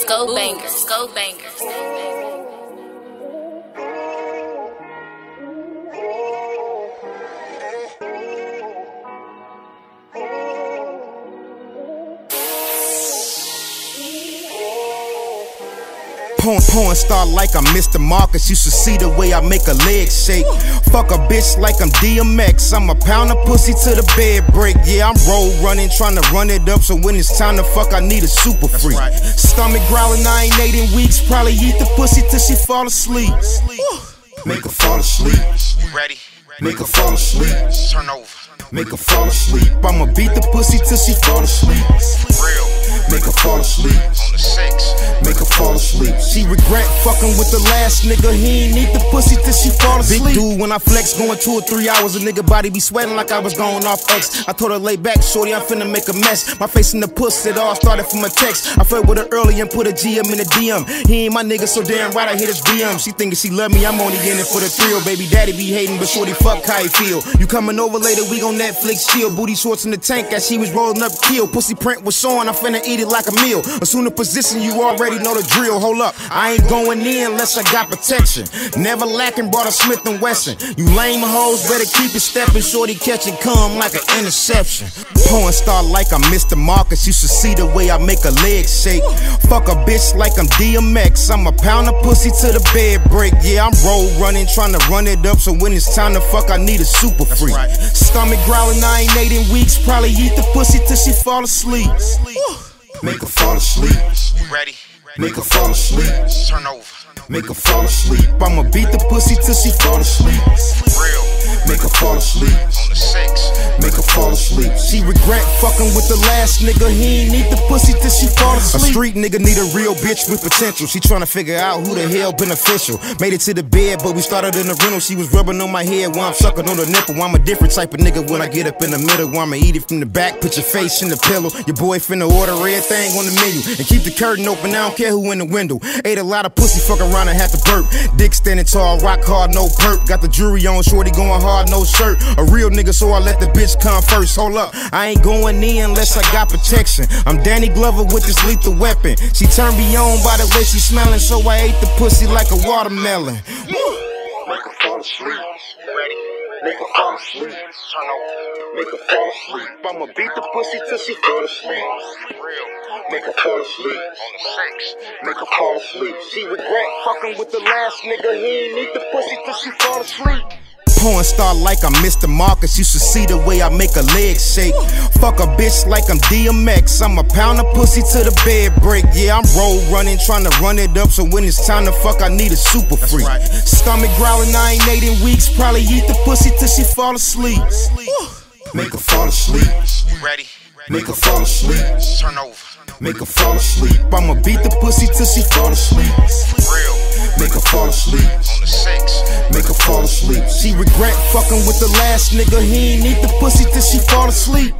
Skull banger, skull banger. Porn, porn star like I'm Mr. Marcus. You should see the way I make a leg shake. Fuck a bitch like I'm DMX. I'm a pound of pussy to the bed break. Yeah, I'm roll running, trying to run it up. So when it's time to fuck, I need a super freak. right. Stomach growling, I ain't ate in weeks. Probably eat the pussy till she fall asleep. Make her fall asleep. Ready? Make her fall asleep. Turn over. Make her fall asleep. I'ma beat the pussy till she fall asleep. Real. Make her fall asleep. On the six. Make her fall asleep. She regret fucking with the last nigga. He ain't need the pussy till she fall asleep. Big dude, when I flex, going two or three hours, a nigga body be sweating like I was going off X. I told her lay back, shorty, I'm finna make a mess. My face in the puss, it all started from a text. I flirt with her early and put a GM in a DM. He ain't my nigga, so damn right I hit his DM. She thinking she love me, I'm only in it for the thrill. Baby daddy be hating, but shorty fuck how he feel. You coming over later, we gon' Netflix chill. Booty shorts in the tank as she was rolling up kill. Pussy print was showing, I'm finna eat it like a meal. Assume the position, you already know the drill. Hold up, I ain't going in unless I got protection. Never lacking, brought a Smith and Wesson. You lame hoes better keep it stepping. Shorty catching come like an interception. Porn star like I'm Mr. Marcus. You should see the way I make a leg shake. Fuck a bitch like I'm DMX. I'm a pound of pussy to the bed break. Yeah, I'm roll running, trying to run it up. So when it's time to fuck, I need a super freak. right. Stomach growling, I ain't ate in weeks. Probably eat the pussy till she fall asleep. Make her fall asleep. Ready? Make her fall asleep. Turn over. Make her fall asleep. I'ma beat the pussy till she fall asleep. Real. Make her fall asleep. She regret fucking with the last nigga. He ain't need the pussy till she fall asleep. A street nigga need a real bitch with potential. She tryna figure out who the hell beneficial. Made it to the bed, but we started in the rental. She was rubbing on my head while I'm sucking on the nipple. I'm a different type of nigga when I get up in the middle. I'ma eat it from the back, put your face in the pillow. Your boy finna order everything on the menu. And keep the curtain open, I don't care who in the window. Ate a lot of pussy, fuck around and had to burp. Dick standing tall, rock hard, no perp. Got the jewelry on, shorty going hard, no shirt. A real nigga, so I let the bitch come first. Hold up, I ain't going in unless I got protection. I'm Danny Glover with this lethal weapon. She turned me on by the way she smelling, so I ate the pussy like a watermelon. Make her fall asleep. Make her fall asleep. Make her fall asleep. I'ma beat the pussy till she fall asleep. Make her fall asleep. Make her fall asleep. She regret fucking with the last nigga. He ain't need the pussy till she fall asleep. Porn star like I'm Mr. Marcus. You should see the way I make a leg shake. Fuck a bitch like I'm DMX. I'm a pound of pussy to the bed break. Yeah, I'm roll running, trying to run it up. So when it's time to fuck, I need a super freak. right. Stomach growling, I ain't ate in weeks. Probably eat the pussy till she fall asleep. Make her fall asleep. Ready? Make her fall asleep. Turn over. Make her fall asleep. I'ma beat the pussy till she fall asleep. Real. Make her fall asleep. On the six. Make her fall asleep. She regret fucking with the last nigga. He ain't need the pussy till she fall asleep.